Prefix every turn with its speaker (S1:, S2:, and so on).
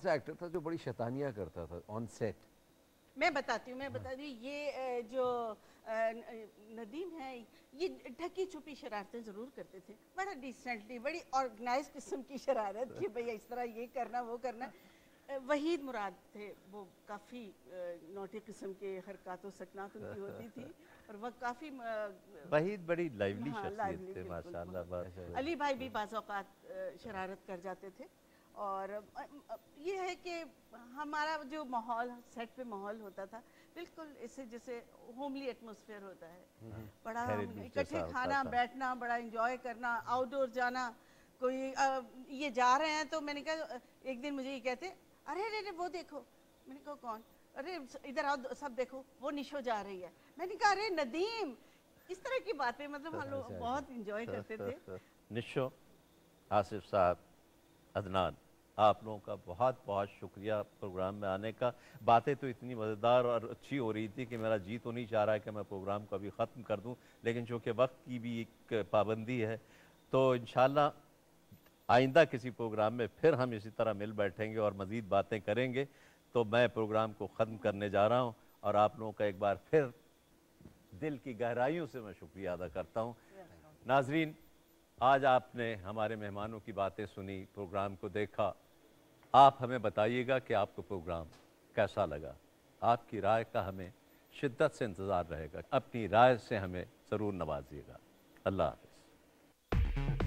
S1: ऐसा एक्टर था जो बड़ी शैतानियाँ करता था ऑन सेट
S2: मैं बताती हूँ मैं बताती हूँ ये जो नदीम है ये ढकी छुपी शरारतें ज़रूर करते थे। बड़ा डिसेंटली बड़ी ऑर्गेनाइज किस्म की शरारत कि भैया इस तरह ये करना वो करना। वहीद मुराद थे वो काफ़ी नोटी किस्म के हरकत सकनात उनकी होती थी और वह काफ़ी
S3: वहीद बड़ी लाइवली
S2: हाँ, lively,
S3: थे माशाल्लाह
S2: अली भाई भी बाज़ात शरारत कर जाते थे। और ये है कि हमारा जो माहौल सेट पे माहौल होता था बिल्कुल इससे जैसे होमली एटमॉस्फेयर होता है। बड़ा इकट्ठे खाना बैठना बड़ा इंजॉय करना आउटडोर जाना कोई अ, ये जा रहे हैं तो मैंने कहा एक दिन मुझे ये कहते अरे अरे अरे वो देखो। मैंने कहा कौन? अरे इधर आओ सब देखो वो निशो जा रही है। मैंने कहा अरे नदीम इस तरह की बातें मतलब हम लोग बहुत इंजॉय करते थे।
S3: निशो आसिफ साहब अदनान आप लोगों का बहुत बहुत शुक्रिया प्रोग्राम में आने का। बातें तो इतनी मज़ेदार और अच्छी हो रही थी कि मेरा जी तो नहीं चाह रहा है कि मैं प्रोग्राम को अभी ख़त्म कर दूँ लेकिन चूँकि वक्त की भी एक पाबंदी है तो इन आइंदा किसी प्रोग्राम में फिर हम इसी तरह मिल बैठेंगे और मज़ीद बातें करेंगे। तो मैं प्रोग्राम को ख़त्म करने जा रहा हूँ और आप लोगों का एक बार फिर दिल की गहराइयों से मैं शुक्रिया अदा करता हूँ। नाजरीन आज आपने हमारे मेहमानों की बातें सुनी, प्रोग्राम को देखा। आप हमें बताइएगा कि आपको प्रोग्राम कैसा लगा। आपकी राय का हमें शिद्दत से इंतज़ार रहेगा। अपनी राय से हमें ज़रूर नवाजिएगा। अल्लाह हाफ़िज़।